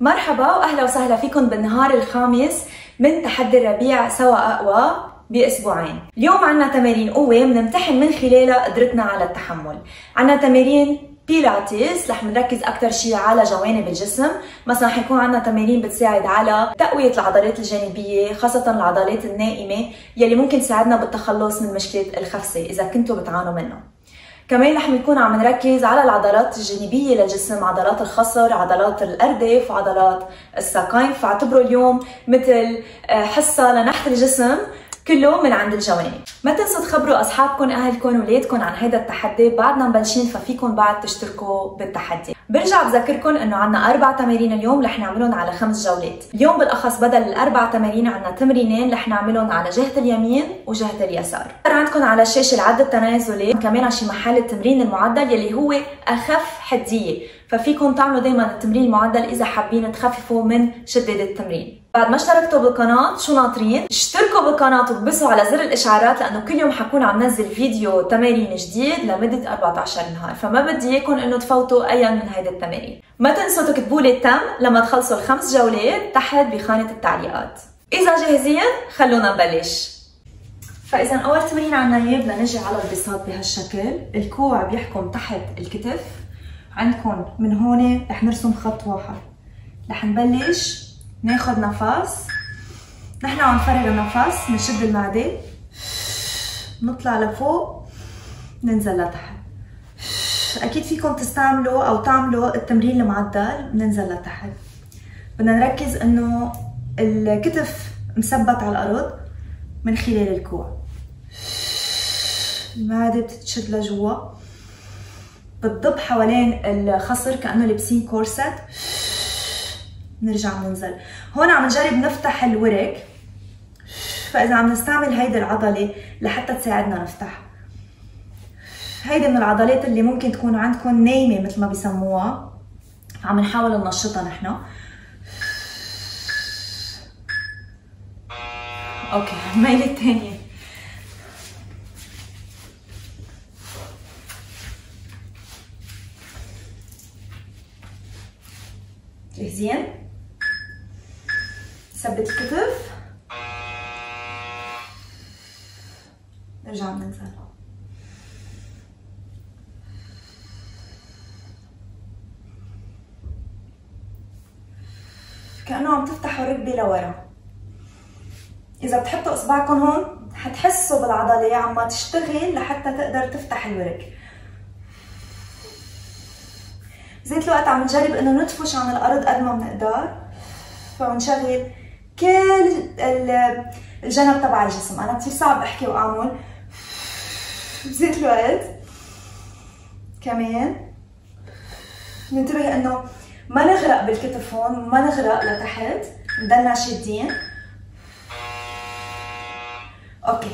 مرحبا وأهلا وسهلا فيكم بالنهار الخامس من تحدي الربيع سوا أقوى بأسبوعين. اليوم عنا تمارين قوة بنمتحن من خلالها قدرتنا على التحمل. عنا تمارين بيلاتيس رح نركز أكثر شيء على جوانب الجسم. مثلا حيكون عندنا تمارين بتساعد على تقوية العضلات الجانبية خاصة العضلات النائمة يلي ممكن تساعدنا بالتخلص من مشكلة الخفسه إذا كنتوا بتعانوا منها. كمان رح نكون عم نركز على العضلات الجانبية للجسم عضلات الخصر عضلات الارداف وعضلات الساقين. فاعتبروا اليوم مثل آه، حصة لنحت الجسم كله من عند الجوانب. ما تنسوا تخبروا أصحابكم أهلكم ولادكم عن هذا التحدي. بعدنا مبلشين ففيكم بعد تشتركوا بالتحدي. برجع بذكركم إنه عندنا أربع تمارين اليوم رح نعملهم على خمس جولات. اليوم بالأخص بدل الأربع تمارين عندنا تمرينين رح نعملهم على جهة اليمين وجهة اليسار. عندكم على الشاشه العد التنازلي كمان على شي محل التمرين المعدل يلي هو أخف حدية. ففيكم تعملوا دائما التمرين المعدل إذا حابين تخففوا من شدة التمرين. بعد ما اشتركتوا بالقناة شو ناطرين؟ اشتركوا بالقناة وبسوا على زر الإشعارات لأنه كل يوم حكون عم نزل فيديو تمارين جديد لمدة 14 نهار، فما بدي اياكم إنه تفوتوا اي من هيدي التمارين. ما تنسوا تكتبوا لي التم لما تخلصوا الخمس جولات تحت بخانة التعليقات. إذا جاهزين خلونا نبلش. فإذا أول تمرين عنا إياه بدنا نجي على البساط بهالشكل، الكوع بيحكم تحت الكتف، عندكم من هون رح نرسم خط واحد. رح نبلش ناخد نفس نحن عم نفرغ النفس بنشد المعدة نطلع لفوق ننزل لتحت أكيد فيكم تستعملوا أو تعملوا التمرين المعدل ننزل لتحت. بدنا نركز إنه الكتف مثبت على الأرض من خلال الكوع. المعدة بتتشد لجوا. بتضب حوالين الخصر كأنه لابسين corset نرجع ننزل هون عم نجرب نفتح الورك. فإذا عم نستعمل هيدي العضلة لحتى تساعدنا نفتح. هيدي من العضلات اللي ممكن تكون عندكم نايمة مثل ما بيسموها عم نحاول ننشطها نحن. أوكي الميله الثانية جاهزين؟ ثبت الكتف. نرجع ننزل. كأنه عم تفتحوا ركبة لورا إذا بتحطوا إصبعكم هون حتحسوا بالعضلة عم تشتغل لحتى تقدر تفتح الورك. بذات الوقت عم نجرب إنه ندفش عن الأرض قد ما بنقدر. فبنشغل كل الجنب تبع الجسم. أنا كثير صعب أحكي وأعمل. بذات الوقت كمان. ننتبه إنه ما نغرق بالكتف هون ما نغرق لتحت. نضلنا شادين. أوكي.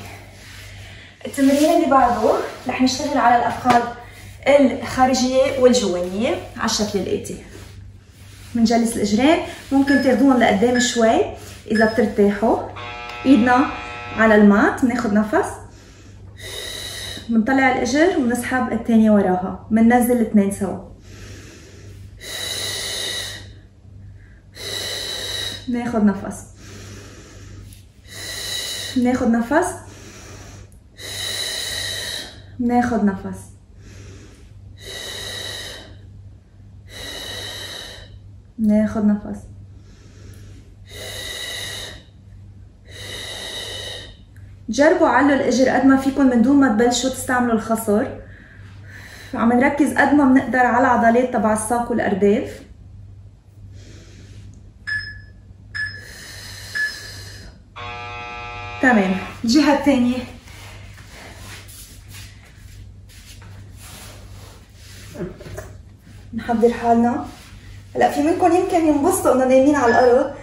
التمرين اللي بعده رح نشتغل على الافخاذ الخارجية والجوانية على الشكل الاتي بنجلس الإجرين ممكن تاخذوهم لقدام شوي إذا بترتاحوا. إيدنا على المات بناخذ نفس. بنطلع الإجر ونسحب الثانية وراها. بننزل الاثنين سوا. ناخذ نفس. ناخذ نفس. ناخذ نفس. ناخد نفس. جربوا علوا الإجر قد ما فيكم من دون ما تبلشوا تستعملوا الخصر عم نركز قد ما بنقدر على العضلات تبع الساق والأرداف. تمام. الجهة الثانية. نحضر حالنا. هلا في منكم يمكن ينبسطوا انه نايمين على الأرض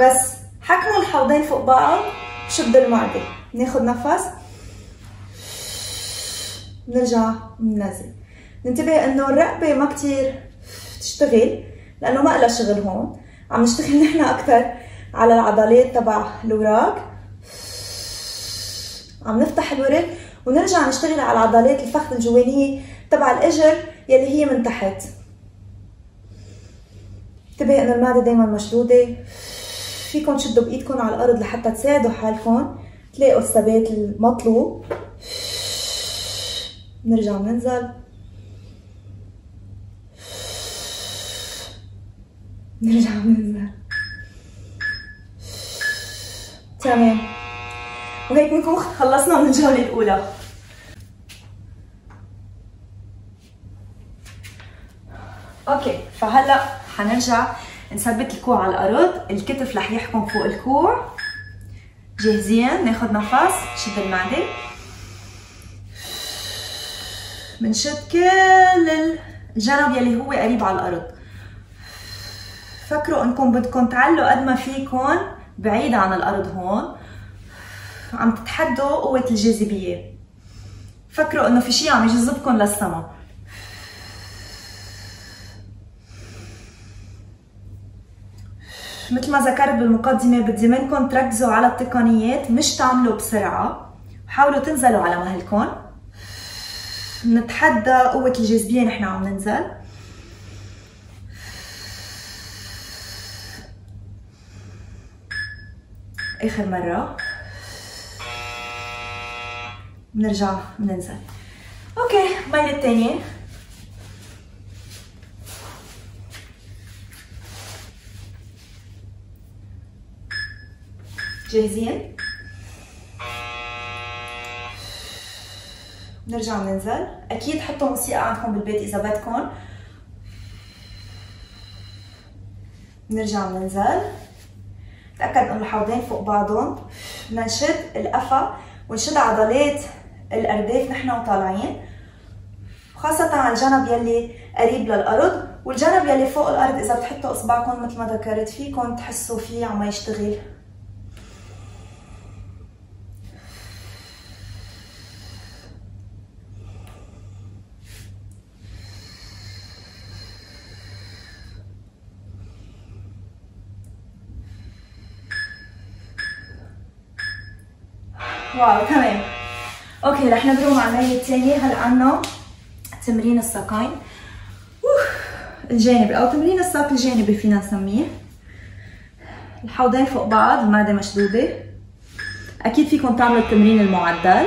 بس حكموا الحوضين فوق بعض. شدوا المعدة. ناخذ نفس. نرجع ننزل ننتبه إنه الرقبة ما كثير تشتغل لأنه ما لها شغل هون. عم نشتغل نحن أكثر على العضلات تبع الوراك عم نفتح الورك ونرجع نشتغل على عضلات الفخذ الجوانية تبع الإجر يلي هي من تحت. انتبه انه المعدة دايما مشدودة فيكم تشدوا بإيدكم على الأرض لحتى تساعدوا حالكم. تلاقوا الثبات المطلوب. نرجع ننزل نرجع ننزل تمام. وهيك بنكون خلصنا من الجولة الأولى. أوكي فهلأ حنرجع نثبت الكوع على الأرض. الكتف رح يحكم فوق الكوع. جاهزين؟ ناخذ نفس. شد المعدة. بنشد كل الجنب يلي هو قريب على الأرض. فكروا إنكم بدكم تعلوا قد ما فيكم بعيد عن الأرض هون. عم تتحدوا قوة الجاذبية. فكروا إنه في شيء عم يجذبكم للسما. مثل ما ذكرت بالمقدمة بدي منكم تركزوا على التقنيات مش تعملوا بسرعة. وحاولوا تنزلوا على مهلكم. نتحدى قوة الجاذبية نحن عم ننزل. آخر مرة. بنرجع بننزل أوكي الميلة الثانية جاهزين؟ نرجع ننزل أكيد حطوا موسيقى عندكم بالبيت اذا بدكم نرجع ننزل تاكد انه الحوضين فوق بعضهم بدنا نشد القفا ونشد عضلات الأرداف نحن وطالعين خاصة على الجنب يلي قريب للأرض والجنب يلي فوق الأرض إذا بتحطوا إصبعكم مثل ما ذكرت فيكم تحسوا فيه عم يشتغل. wow تمام. okay رح نبرم على الميلة الثانية هلا عنا تمرين الساقين؟ الجانبي أو تمرين الساق الجانبي فينا نسميه الحوضين فوق بعض المعدة مشدودة. أكيد فيكم تعملوا التمرين المعدل.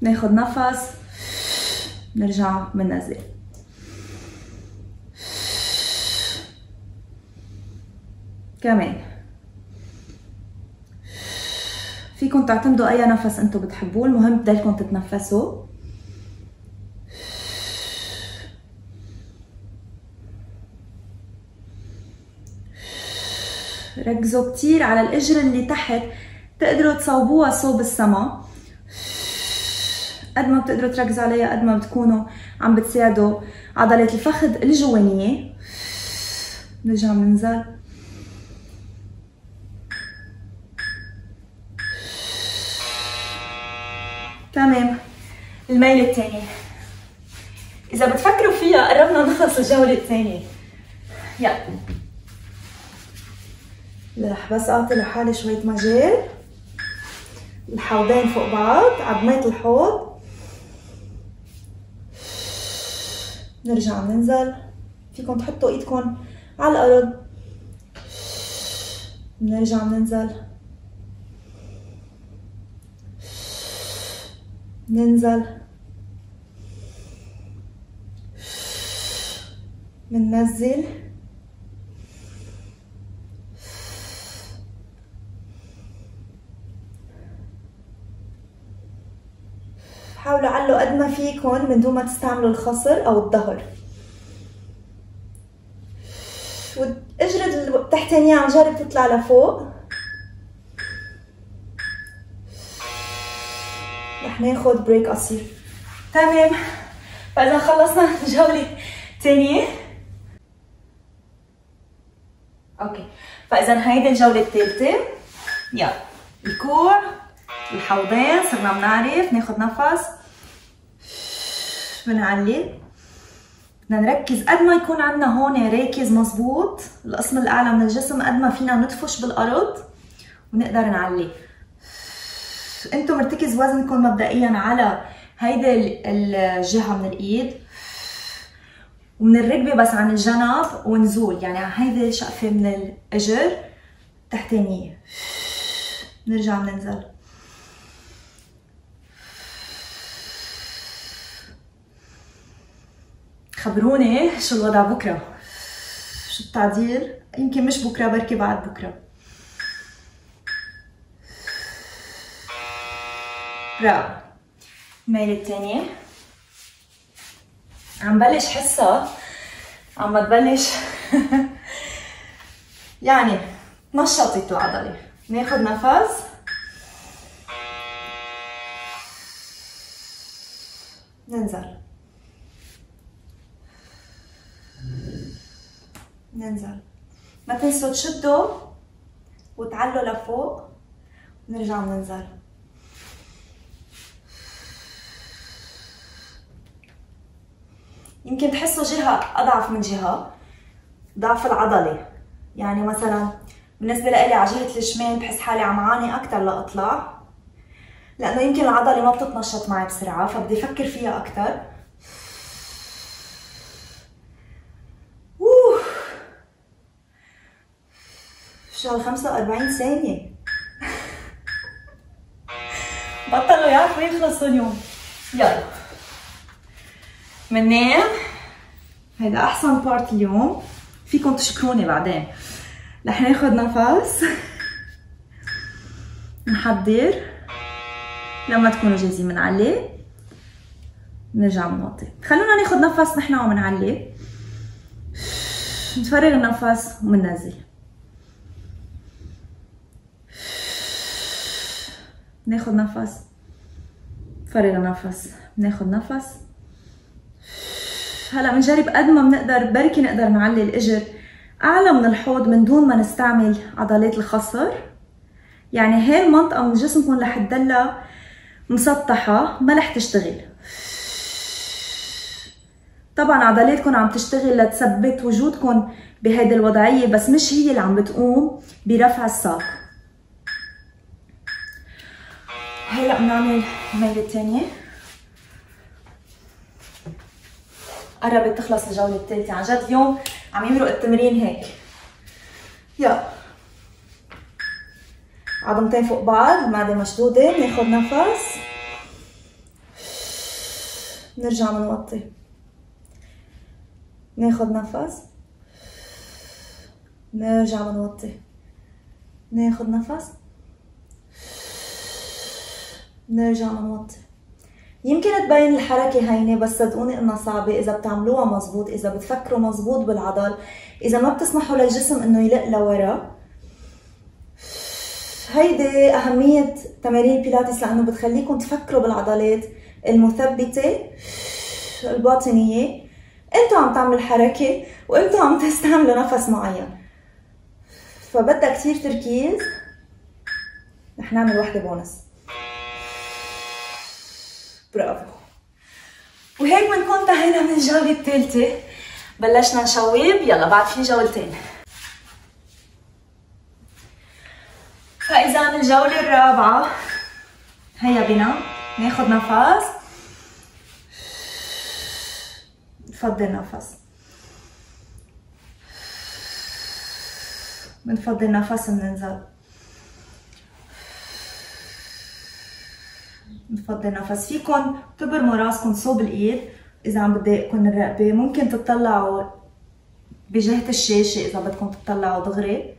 ناخد نفس. نرجع بننزل كمان. فيكم تعتمدوا أي نفس أنتم بتحبوه المهم تضلكم تتنفسوا. ركزوا كتير على الاجر اللي تحت تقدروا تصوبوها صوب السما. قد ما بتقدروا تركزوا عليها قد ما بتكونوا عم بتساعدوا عضلات الفخذ الجوانية. نرجع ننزل الميل الثانية إذا بتفكروا فيها قربنا نخلص الجولة الثانية يلا. رح بس أعطي لحالي شوية مجال. الحوضين فوق بعض عظمات الحوض. نرجع ننزل. فيكم تحطوا إيدكم على الأرض. نرجع ننزل. ننزل. مننزل. حاولوا علوا قد ما فيكم من دون ما تستعملوا الخصر أو الظهر. والإجر التحتانية عم جرب تطلع لفوق. رح ناخد break قصير. تمام. فإذا خلصنا الجولة الثانية okay. فإذا هيدي الجولة الثالثة. يلا. الكوع الحوضين صرنا بنعرف ناخد نفس. بنعلي. بدنا نركز قد ما يكون عندنا هون راكز مزبوط. القسم الأعلى من الجسم قد ما فينا ندفش بالأرض. ونقدر نعلي. أنتم مرتكز وزنكم مبدئيا على هيدي الجهة من الإيد. ومن الركبة بس عن الجنب ونزول. يعني هيدي شقفة من الأجر تحتانية نرجع بننزل خبروني شو الوضع بكرة. شو التعديل؟ يمكن مش بكرة بركي بعد بكرة. برافو الميلة الثانية عم بلش حسها عم تبلش يعني نشطت العضلة ناخد نفس. ننزل. ننزل. ما تنسوا تشدوا وتعلوا لفوق. ونرجع ننزل. يمكن تحسوا جهة أضعف من جهة ضعف العضلة يعني مثلا بالنسبة لإلي على جهة الشمال بحس حالي عم عاني أكثر لأطلع لأنه يمكن العضلة ما بتتنشط معي بسرعة فبدي أفكر فيها أكثر شغل 45 ثانية بطلوا يعرفوا يخلصوا اليوم يلا مننام هيدا احسن بارت اليوم فيكم تشكروني بعدين رح ناخد نفس نحضر لما تكونوا جاهزين بنعلي نرجع بنوطي خلونا ناخد نفس نحن وعم نعلي نفرغ النفس ومننزل ناخد نفس فرغ النفس ناخد نفس هلا بنجرب قد ما بنقدر بركي نقدر نعلي الإجر. أعلى من الحوض من دون ما نستعمل عضلات الخصر. يعني هاي المنطقة من جسمكم رح تضلها مسطحة ما رح تشتغل. طبعا عضلاتكم عم تشتغل لتثبت وجودكم بهيدي الوضعية بس مش هي اللي عم بتقوم برفع الساق. هلا بنعمل الميلة الثانية قربت تخلص الجولة الثالثة عن جد اليوم عم يمرق التمرين هيك. يلا. عظمتين فوق بعض المعدة مشدودة بناخد نفس. نرجع بنوطي ناخد نفس. نرجع بنوطي ناخد نفس. نرجع بنوطي يمكن تبين الحركة هينة بس صدقوني إنها صعبة. إذا بتعملوها مزبوط إذا بتفكروا مزبوط بالعضل إذا ما بتسمحوا للجسم إنه يلق لورا هيدي أهمية تمارين البيلاتس لأنه بتخليكم تفكروا بالعضلات المثبتة الباطنية. إنتوا عم تعملوا الحركة وإنتوا عم تستعملوا نفس معين. فبدها كتير تركيز. رح نعمل وحدة بونس برافو وهيك بنكون انتهينا من الجولة الثالثة بلشنا نشوب يلا بعد في جولتين فإذا الجولة الرابعة هيا بنا ناخد نفس نفضي نفس بنفضي النفس وبننزل نفضي نفس فيكم تبرموا راسكم صوب الإيد. إذا عم بتضايقكم الرقبة ممكن تطلعوا بجهة الشاشة إذا بدكم تطلعوا دغري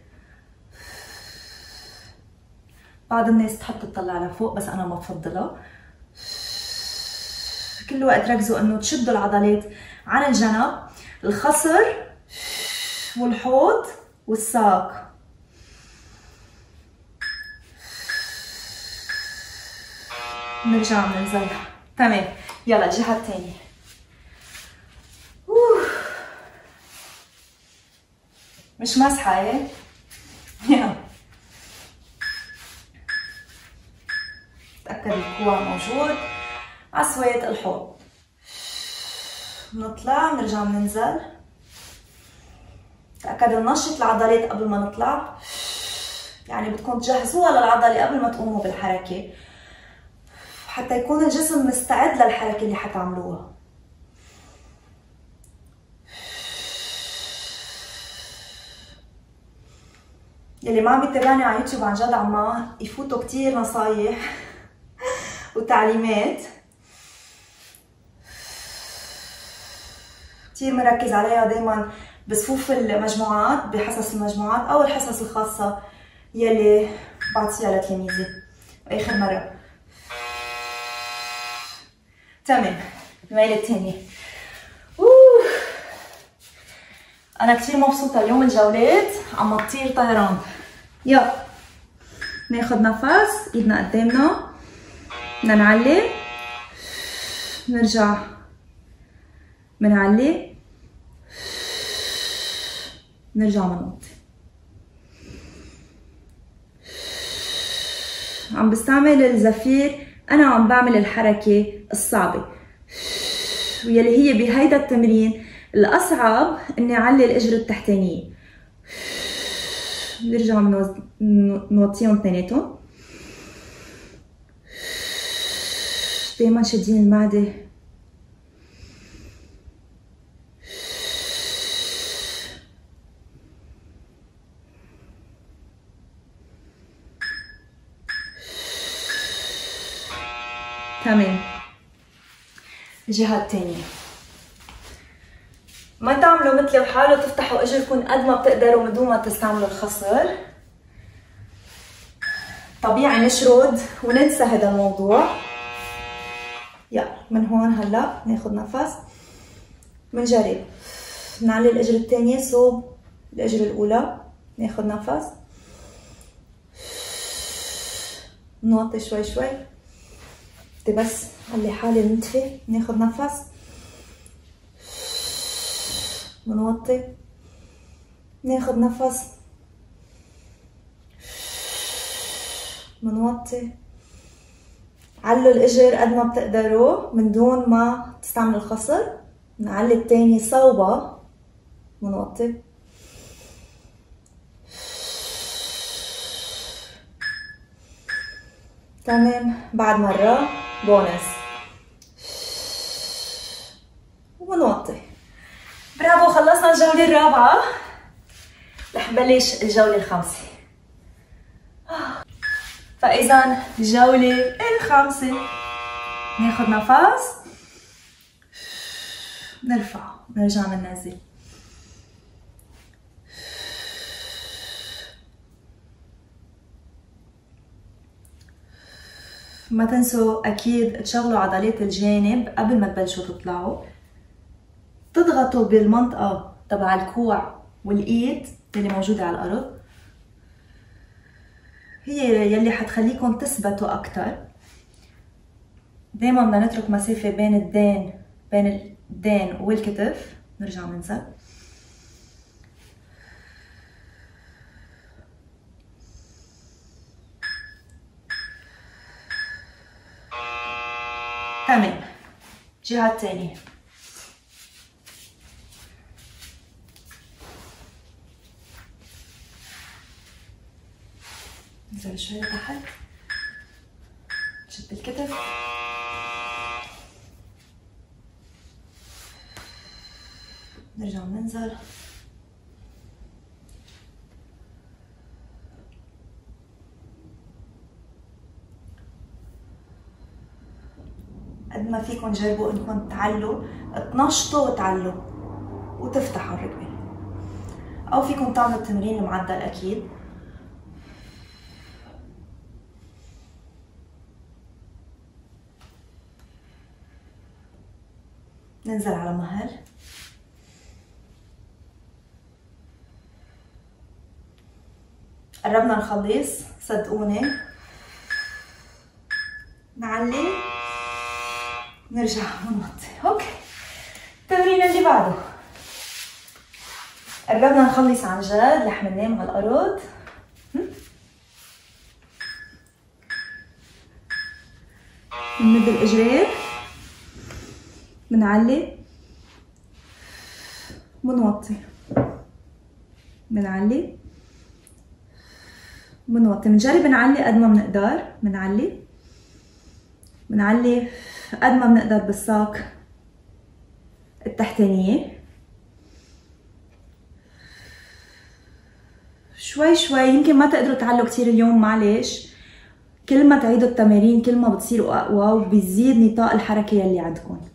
بعض الناس تحط تطلع لفوق بس أنا ما بفضلها. كل وقت ركزوا إنه تشدوا العضلات عن الجنب الخصر والحوض والساق. نرجع ننزل تمام. يلا الجهة الثانية. مش مسحة إيه؟ يلا. تأكد الكوع موجود. عصوية الحوض. نطلع نرجع ننزل تأكدوا ننشط العضلات قبل ما نطلع. يعني بدكم تجهزوها للعضلة قبل ما تقوموا بالحركة. حتى يكون الجسم مستعد للحركة اللي حتعملوها. يلي ما عم يتابعني على يوتيوب عن جد عم يفوتوا كتير نصايح وتعليمات. كتير مركز عليها دايما بصفوف المجموعات بحصص المجموعات أو الحصص الخاصة يلي بعطيها لتلاميذي. اخر مرة. تمام. الميلة الثانية أنا كثير مبسوطة اليوم الجولات. عم تطير طيران. يلا. ناخد نفس. إيدنا قدامنا. بدنا نعلي. نرجع. بنعلي. نرجع بنوطي عم بستعمل الزفير أنا عم بعمل الحركة الصعبة. ويلي هي بهيدا التمرين الأصعب إني أعلي الإجر التحتانية. نرجع نوطيهم اثنيناتهم دايما شادين المعدة تمام الجهة الثانية ما تعملوا مثلي وحاولوا تفتحوا أجركم قد ما بتقدروا من دون ما تستعملوا الخصر طبيعي نشرد وننسى هذا الموضوع. يلا من هون هلا ناخذ نفس. بنجرب نعلي الأجر الثانية صوب الأجر الأولى. ناخذ نفس. نوطي شوي شوي. بس خلي حالي ننتفي ناخذ نفس. بنوطي. ناخد نفس. بنوطي. علوا الاجر قد ما بتقدروا من دون ما تستعملوا الخصر. نعلي التاني صوبة. بنوطي. تمام. بعد مرة. بونس وبنوطي برافو خلصنا الجولة الرابعة. رح نبلش الجولة الخامسة. فإذا الجولة الخامسة. ناخد نفس. نرفع نرجع بننزل ما تنسوا أكيد تشغلوا عضلات الجانب قبل ما تبلشوا تطلعوا. تضغطوا بالمنطقة تبع الكوع والإيد اللي موجودة على الأرض. هي يلي حتخليكم تثبتوا أكتر. دايما بدنا نترك مسافة بين الدين بين الدين والكتف. نرجع ننزل تمام. الجهة الثانية ننزل شوية تحت نشد الكتف. نرجع ننزل قد ما فيكم جربوا إنكم تعلوا تنشطوا وتعلوا وتفتحوا الركبة. أو فيكم تعملوا التمرين المعدل أكيد. ننزل على مهل قربنا نخلص صدقوني. نعلي. نرجع ونوطي أوكي. التمرين اللي بعده. قربنا نخلص عن جد رح ننام على الأرض نمد الاجرين بنعلي بنوطي. بنعلي بنوطي. بنجرب نعلي قد ما بنقدر بنعلي. بنعلي قد ما بنقدر بالساق التحتانية. شوي شوي. يمكن ما تقدروا تعلوا كتير اليوم معلش. كل ما تعيدوا التمارين كل ما بتصيروا أقوى وبيزيد نطاق الحركة يلي عندكم.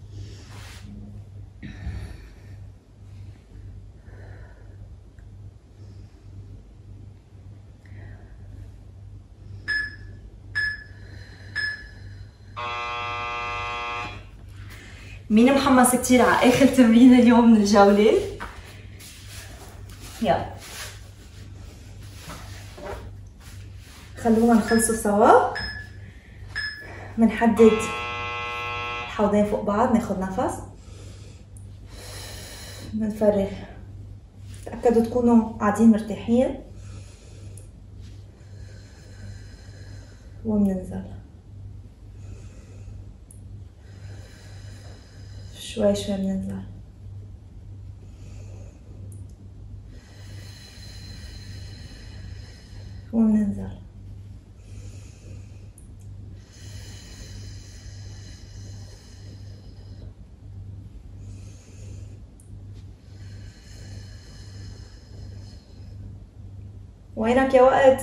مين محمس كتير على آخر تمرين اليوم من الجولة؟ يلا. خلونا نخلصوا سوا. بنحدد حوضين فوق بعض ناخد نفس. بنفرغ تأكدوا تكونوا قاعدين مرتاحين. وبننزل شوي شوي بننزل. وبننزل. وينك يا وقت؟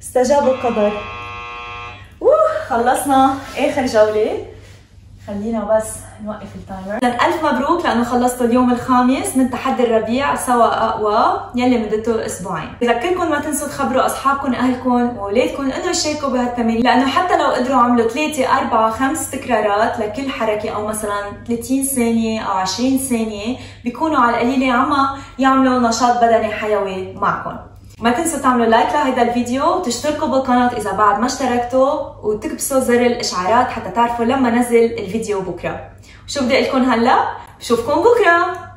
استجاب القدر. خلصنا آخر جولة. خلينا بس نوقف التايمر. ألف مبروك لأنه خلصتوا اليوم الخامس من تحدي الربيع سوا أقوى. يلي مدته أسبوعين. بذكركم ما تنسوا تخبروا أصحابكم أهلكم وأولادكم إنه يشاركوا بهالتمارين لأنه حتى لو قدروا عملوا 3 4 5 تكرارات لكل حركة أو مثلا 30 ثانية أو 20 ثانية بيكونوا على القليلة عم يعملوا نشاط بدني حيوي معكم. ما تنسوا تعملوا لايك لهيدا الفيديو وتشتركوا بالقناة إذا بعد ما اشتركتوا وتكبسوا زر الإشعارات حتى تعرفوا لما نزل الفيديو بكرة. وشو بدي لكم هلا؟ بشوفكم بكرة!